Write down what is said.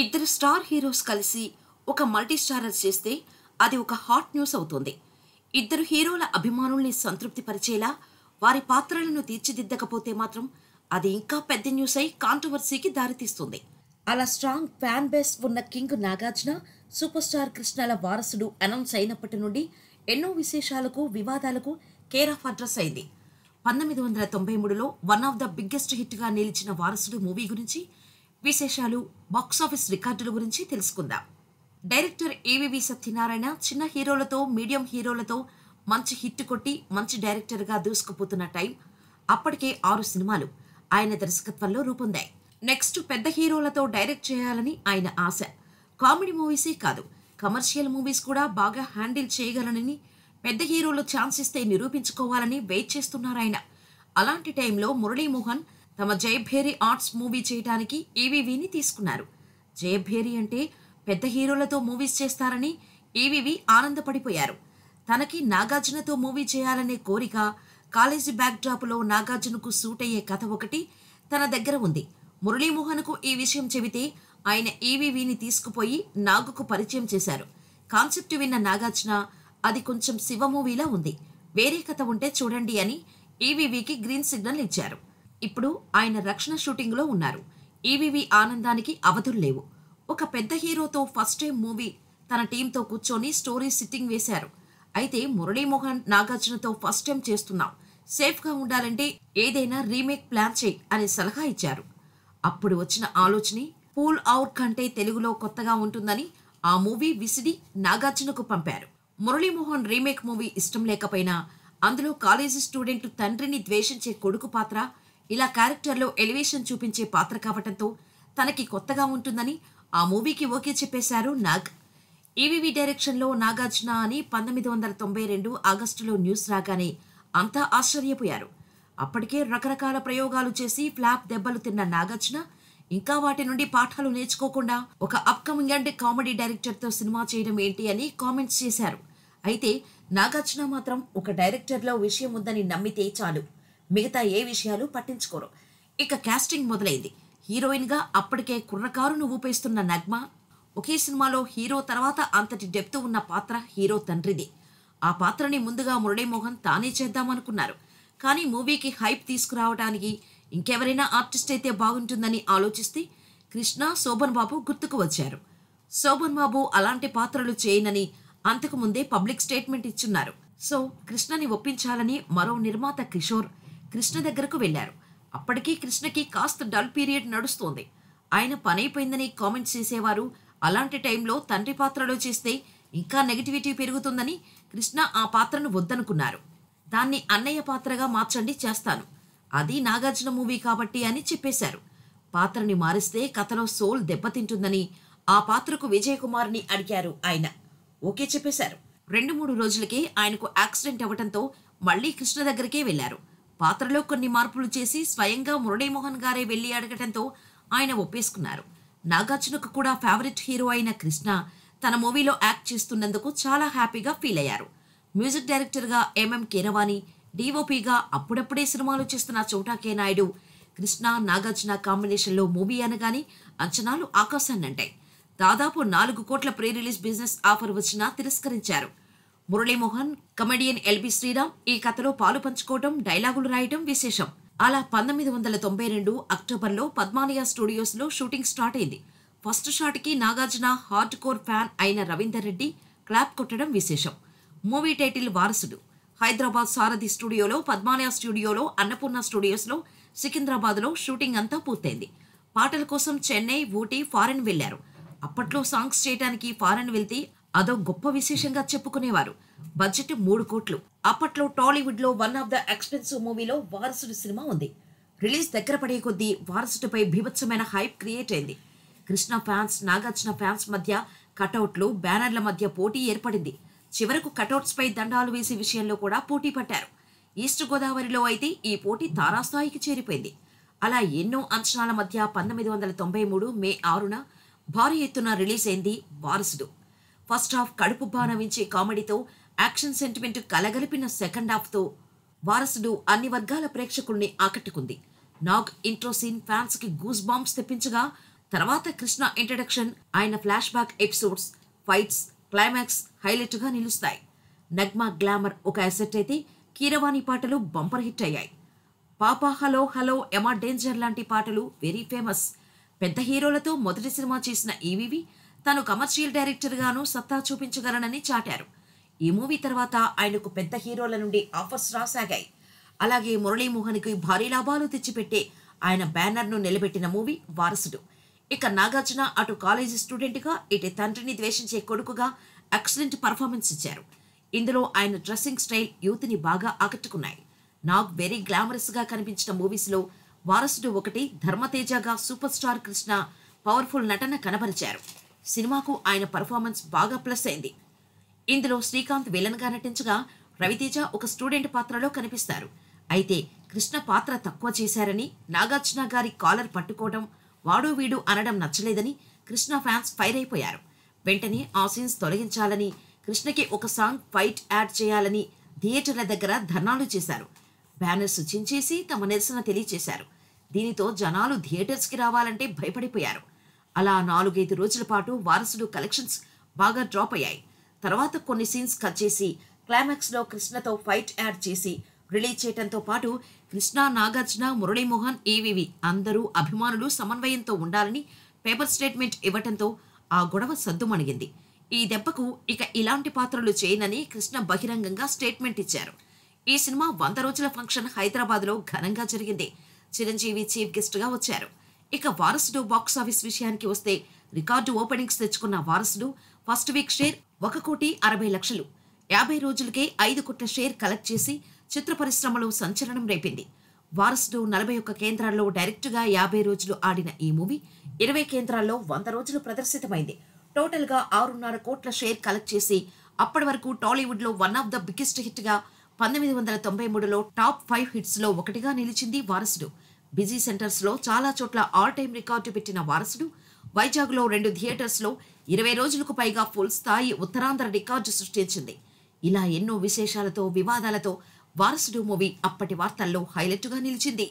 ఇద్దరు star heroes కలిసి ఒక మల్టీ స్టారర్ చేస్తే అది ఒక హాట్ న్యూస్ అవుతుంది. ఇద్దరు హీరోల అభిమానుల్ని సంతృప్తి పరిచేలా వారి పాత్రలను తీర్చిదిద్దకపోతే మాత్రం అది ఇంకా పెద్ద న్యూస్ అయి కాంట్రవర్సీకి దారితీస్తుంది. అలా స్ట్రాంగ్ ఫ్యాన్ బేస్ ఉన్న కింగ్ నాగార్జున సూపర్ స్టార్ కృష్ణల వారసుడు అనౌన్స్ అయినప్పటి నుండి ఎన్నో విశేషాలకు వివాదాలకు కేర్ ఆఫ్ అడ్రస్ అయింది. పంతొమ్మిది వందల తొంభై మూడులో వన్ ఆఫ్ ద బిగ్గెస్ట్ హిట్గా నిలిచిన వారసుడు మూవీ గురించి విశేషాలు బాక్సాఫీస్ రికార్డుల గురించి తెలుసుకుందాం. డైరెక్టర్ ఏవివి సత్యనారాయణ చిన్న హీరోలతో మీడియం హీరోలతో మంచి హిట్ కొట్టి మంచి డైరెక్టర్గా దూసుకుపోతున్న టైం అప్పటికే ఆరు సినిమాలు ఆయన దర్శకత్వంలో రూపొందాయి. నెక్స్ట్ పెద్ద హీరోలతో డైరెక్ట్ చేయాలని ఆయన ఆశ. కామెడీ మూవీసే కాదు కమర్షియల్ మూవీస్ కూడా బాగా హ్యాండిల్ చేయగలనని పెద్ద హీరోలు ఛాన్స్ ఇస్తే నిరూపించుకోవాలని వెయిట్ చేస్తున్నారు ఆయన. అలాంటి టైంలో మురళీమోహన్ తమ జయభేరి ఆర్ట్స్ మూవీ చేయడానికి ఈవీవీని తీసుకున్నారు. జయభేరి అంటే పెద్ద హీరోలతో మూవీస్ చేస్తారని ఈవీవి ఆనందపడిపోయారు. తనకి నాగార్జునతో మూవీ చేయాలనే కోరిక కాలేజీ బ్యాక్డ్రాప్లో నాగార్జునకు సూట్ అయ్యే కథ ఒకటి తన దగ్గర ఉంది. మురళీమోహన్కు ఈ విషయం చెబితే ఆయన ఈవీవీని తీసుకుపోయి నాగుకు పరిచయం చేశారు. కాన్సెప్ట్ విన్న నాగార్జున అది కొంచెం శివ మూవీలా ఉంది. వేరే కథ ఉంటే చూడండి అని ఈవీవీకి గ్రీన్ సిగ్నల్ ఇచ్చారు. ఇప్పుడు ఆయన రక్షణ షూటింగ్లో ఉన్నారు. ఈవీవీ ఆనందానికి అవధులు లేవు. ఒక పెద్ద హీరోతో ఫస్ట్ టైం మూవీ తన టీంతో కూర్చొని స్టోరీ సిట్టింగ్ వేశారు. అయితే మురళీమోహన్ నాగార్జునతో ఫస్ట్ టైం చేస్తున్నాం సేఫ్గా ఉండాలంటే ఏదైనా రీమేక్ ప్లాన్ చేయి అనే సలహా ఇచ్చారు. అప్పుడు వచ్చిన ఆలోచన పూల్ అవుట్ కంటే తెలుగులో కొత్తగా ఉంటుందని ఆ మూవీ విసిడి నాగార్జునకు పంపారు. మురళీమోహన్ రీమేక్ మూవీ ఇష్టం లేకపోయినా అందులో కాలేజీ స్టూడెంట్ తండ్రిని ద్వేషించే కొడుకు పాత్ర ఇలా క్యారెక్టర్లో ఎలివేషన్ చూపించే పాత్ర కావటంతో తనకి కొత్తగా ఉంటుందని ఆ మూవీకి ఓకే చెప్పేశారు నాగ్. ఈవీవి డైరెక్షన్లో నాగార్జున అని పంతొమ్మిది వందల తొంభై రెండు ఆగస్టులో న్యూస్ రాగానే అంతా ఆశ్చర్యపోయారు. అప్పటికే రకరకాల ప్రయోగాలు చేసి ఫ్లాప్ దెబ్బలు తిన్న నాగార్జున ఇంకా వాటి నుండి పాఠాలు నేర్చుకోకుండా ఒక అప్కమింగ్ అండ్ కామెడీ డైరెక్టర్తో సినిమా చేయడం ఏంటి అని కామెంట్స్ చేశారు. అయితే నాగార్జున మాత్రం ఒక డైరెక్టర్లో విషయం ఉందని నమ్మితే చాలు. మిగతా ఏ విషయాలు పట్టించుకోరు. ఇక క్యాస్టింగ్ మొదలైంది. హీరోయిన్గా అప్పటికే కుర్రకారును ఊపేస్తున్న నగ్మ ఒకే సినిమాలో హీరో తర్వాత అంతటి డెప్త్ ఉన్న పాత్ర హీరో తండ్రిది. ఆ పాత్రని ముందుగా మురళీమోహన్ తానే చేద్దామనుకున్నారు. కానీ మూవీకి హైప్ తీసుకురావడానికి ఇంకెవరైనా ఆర్టిస్ట్ అయితే బాగుంటుందని ఆలోచిస్తే కృష్ణ శోభన్ బాబు గుర్తుకు వచ్చారు. శోభన్ బాబు అలాంటి పాత్రలు చేయనని అంతకు ముందే పబ్లిక్ స్టేట్మెంట్ ఇచ్చున్నారు. సో కృష్ణని ఒప్పించాలని మరో నిర్మాత కిషోర్ కృష్ణ దగ్గరకు వెళ్ళారు. అప్పటికీ కృష్ణకి కాస్త డల్ పీరియడ్ నడుస్తోంది. ఆయన పనైపోయిందని కామెంట్స్ చేసేవారు. అలాంటి టైంలో తండ్రి పాత్రలో చేస్తే ఇంకా నెగిటివిటీ పెరుగుతుందని కృష్ణ ఆ పాత్రను వద్దనుకున్నారు. దాన్ని అన్నయ్య పాత్రగా మార్చండి చేస్తాను. అది నాగార్జున మూవీ కాబట్టి అని చెప్పేశారు. పాత్రని మారిస్తే కథలో సోల్ దెబ్బతింటుందని ఆ పాత్రకు విజయ్ కుమార్ని అడిగారు ఆయన. ఓకే చెప్పేశారు. రెండు మూడు రోజులకే ఆయనకు యాక్సిడెంట్ అవ్వటంతో మళ్ళీ కృష్ణ దగ్గరికే వెళ్ళారు పాత్రలో కొన్ని మార్పులు చేసి స్వయంగా మురళీమోహన్ గారే వెళ్ళి అడగటంతో ఆయన ఒప్పేసుకున్నారు. నాగార్జునకు కూడా ఫేవరెట్ హీరో అయిన కృష్ణ తన మూవీలో యాక్ట్ చేస్తున్నందుకు చాలా హ్యాపీగా ఫీల్ అయ్యారు. మ్యూజిక్ డైరెక్టర్గా ఎంఎం కీరవాణి డిఓపిగా అప్పుడప్పుడే సినిమాలు చేస్తున్న చోటాకే నాయుడు కృష్ణ నాగార్జున కాంబినేషన్లో మూవీ అనగానే అంచనాలు ఆకాశాన్నంటాయి. దాదాపు నాలుగు కోట్ల ప్రీ రిలీజ్ బిజినెస్ ఆఫర్ వచ్చినా తిరస్కరించారు. మురళీమోహన్ కమెడియన్ ఎల్బి శ్రీరామ్ ఈ కథలో పాలు పంచుకోవడం డైలాగులు రాయడం విశేషం. అలా పంతొమ్మిది వందల తొంభై రెండు అక్టోబర్లో పద్మానియా స్టూడియోస్లో షూటింగ్ స్టార్ట్ అయింది. ఫస్ట్ షాట్కి నాగార్జున హార్డ్ కోర్ ఫ్యాన్ అయిన రవీందర్ రెడ్డి క్లాప్ కొట్టడం విశేషం. మూవీ టైటిల్ వారసుడు. హైదరాబాద్ సారథి స్టూడియోలో పద్మానియా స్టూడియోలో అన్నపూర్ణ స్టూడియోస్లో సికింద్రాబాద్లో షూటింగ్ అంతా పూర్తయింది. పాటల కోసం చెన్నై ఊటీ ఫారెన్ వెళ్ళారు. అప్పట్లో సాంగ్స్ చేయడానికి ఫారెన్ వెళ్తే అదో గొప్ప విశేషంగా చెప్పుకునేవారు. బడ్జెట్ మూడు కోట్లు. అప్పట్లో టాలీవుడ్లో వన్ ఆఫ్ ద ఎక్స్పెన్సివ్ మూవీలో వారసుడు సినిమా ఉంది. రిలీజ్ దగ్గర పడే కొద్దీ వారసుడిపై భీభత్సమైన హైప్ క్రియేట్ అయింది. కృష్ణ ఫ్యాన్స్ నాగార్జున ఫ్యాన్స్ మధ్య కటౌట్లు బ్యానర్ల మధ్య పోటీ ఏర్పడింది. చివరకు కటౌట్స్పై దండాలు వేసే విషయంలో కూడా పోటీ పట్టారు. ఈస్ట్ గోదావరిలో అయితే ఈ పోటీ తారాస్థాయికి చేరిపోయింది. అలా ఎన్నో అంచనాల మధ్య పంతొమ్మిది వందల తొంభై మూడు మే ఆరున భారీ ఎత్తున రిలీజ్ అయింది వారసుడు. ఫస్ట్ హాఫ్ కడుపు బానవించే కామెడీతో యాక్షన్ సెంటిమెంట్ కలగలిపిన సెకండ్ హాఫ్తో వారసుడు అన్ని వర్గాల ప్రేక్షకుల్ని ఆకట్టుకుంది. నాగ్ ఇంట్రో సీన్ ఫ్యాన్స్కి గూస్ బాంబ్స్ తెప్పించగా తర్వాత కృష్ణ ఇంట్రడక్షన్ ఆయన flash back episodes fights climax హైలైట్గా నిలుస్తాయి. నగ్మా గ్లామర్ ఒక అసెట్ అయితే కీరవాణి పాటలు బంపర్ హిట్ అయ్యాయి. పాపా హలో హలో ఎమా డేంజర్ లాంటి పాటలు వెరీ ఫేమస్. పెద్ద హీరోలతో మొదటి సినిమా చేసిన ఈవీవి తాను కమర్షియల్ డైరెక్టర్గాను సత్తా చూపించగలనని చాటారు. ఈ మూవీ తర్వాత ఆయనకు పెద్ద హీరోల నుండి ఆఫర్స్ రాసాగాయి. అలాగే మురళీమోహన్కి భారీ లాభాలు తెచ్చిపెట్టే ఆయన బ్యానర్ను నిలబెట్టిన మూవీ వారసుడు. ఇక నాగార్జున అటు కాలేజీ స్టూడెంట్గా ఇటు తండ్రిని ద్వేషించే కొడుకుగా ఎక్సలెంట్ పర్ఫార్మెన్స్ ఇచ్చారు. ఇందులో ఆయన డ్రెస్సింగ్ స్టైల్ యూత్ని బాగా ఆకట్టుకున్నాయి. నాగ్ వెరీ గ్లామరస్గా కనిపించిన మూవీస్లో వారసుడు ఒకటి ధర్మతేజగా సూపర్ స్టార్ కృష్ణ పవర్ఫుల్ నటన కనబరిచారు. సినిమాకు ఆయన పర్ఫార్మెన్స్ బాగా ప్లస్ అయింది. ఇందులో శ్రీకాంత్ విలన్గా నటించగా రవితేజ ఒక స్టూడెంట్ పాత్రలో కనిపిస్తారు. అయితే కృష్ణ పాత్ర తక్కువ చేశారని నాగార్జున గారి కాలర్ పట్టుకోవడం వాడు వీడు అనడం నచ్చలేదని కృష్ణ ఫ్యాన్స్ ఫైర్ అయిపోయారు. వెంటనే ఆ సీన్స్ తొలగించాలని కృష్ణకి ఒక సాంగ్ ఫైట్ యాడ్ చేయాలని థియేటర్ల దగ్గర ధర్నాలు చేశారు. బ్యానర్స్ చించేసి తమ నిరసన తెలియచేశారు. దీనితో జనాలు థియేటర్స్కి రావాలంటే భయపడిపోయారు. అలా నాలుగైదు రోజుల పాటు వారసుడు కలెక్షన్స్ బాగా డ్రాప్ అయ్యాయి. తర్వాత కొన్ని సీన్స్ కట్ చేసి క్లైమాక్స్లో కృష్ణతో ఫైట్ యాడ్ చేసి రిలీజ్ చేయడంతో పాటు కృష్ణ నాగార్జున మురళీమోహన్ ఏవివి అందరూ అభిమానులు సమన్వయంతో ఉండాలని పేపర్ స్టేట్మెంట్ ఇవ్వటంతో ఆ గొడవ సద్దుమణిగింది. ఈ దెబ్బకు ఇక ఇలాంటి పాత్రలు చేయనని కృష్ణ బహిరంగంగా స్టేట్మెంట్ ఇచ్చారు. ఈ సినిమా వంద రోజుల ఫంక్షన్ హైదరాబాద్లో ఘనంగా జరిగింది. చిరంజీవి చీఫ్ గెస్ట్గా వచ్చారు. ఇక వారసుడు బాక్స్ ఆఫీస్ విషయానికి వస్తే రికార్డు ఓపెనింగ్స్ తెచ్చుకున్న వారసుడు ఫస్ట్ వీక్ షేర్ ఒక కోటి అరవై లక్షలు. యాభై రోజులకే ఐదు కోట్ల షేర్ కలెక్ట్ చేసి చిత్ర పరిశ్రమలో సంచలనం రేపింది. వారసుడు నలభై ఒక్క కేంద్రాల్లో డైరెక్టుగా యాభై రోజులు ఆడిన ఈ మూవీ ఇరవై కేంద్రాల్లో వంద రోజులు ప్రదర్శితమైంది. టోటల్గా ఆరున్నర కోట్ల షేర్ కలెక్ట్ చేసి అప్పటి వరకు టాలీవుడ్లో వన్ ఆఫ్ ద బిగ్గెస్ట్ హిట్గా పంతొమ్మిది వందల తొంభై మూడులో టాప్ ఫైవ్ హిట్స్లో ఒకటిగా నిలిచింది వారసుడు. బిజీ సెంటర్స్లో చాలా చోట్ల ఆల్ టైం రికార్డు పెట్టిన వారసుడు. వైజాగ్లో రెండు థియేటర్స్లో ఇరవై రోజులకు పైగా ఫుల్ స్థాయి ఉత్తరాంధ్ర రికార్డు సృష్టించింది. ఇలా ఎన్నో విశేషాలతో వివాదాలతో వారసుడు మూవీ అప్పటి వార్తల్లో హైలైట్గా నిలిచింది.